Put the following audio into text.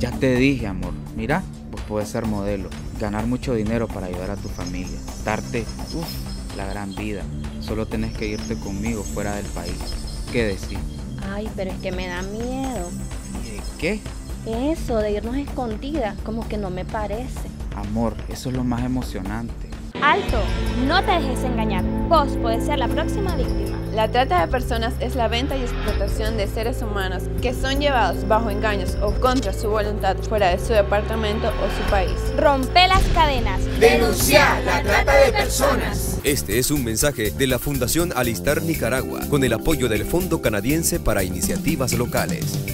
Ya te dije, amor. Mira, vos podés ser modelo, ganar mucho dinero para ayudar a tu familia, darte, la gran vida. Solo tenés que irte conmigo fuera del país. ¿Qué decís? Ay, pero es que me da miedo. ¿Y de qué? Eso de irnos escondidas, como que no me parece. Amor, eso es lo más emocionante. Alto, no te dejes engañar. Vos podés ser la próxima víctima. La trata de personas es la venta y explotación de seres humanos que son llevados bajo engaños o contra su voluntad fuera de su departamento o su país. Rompe las cadenas. Denunciar la trata de personas. Este es un mensaje de la Fundación Alistar Nicaragua con el apoyo del Fondo Canadiense para Iniciativas Locales.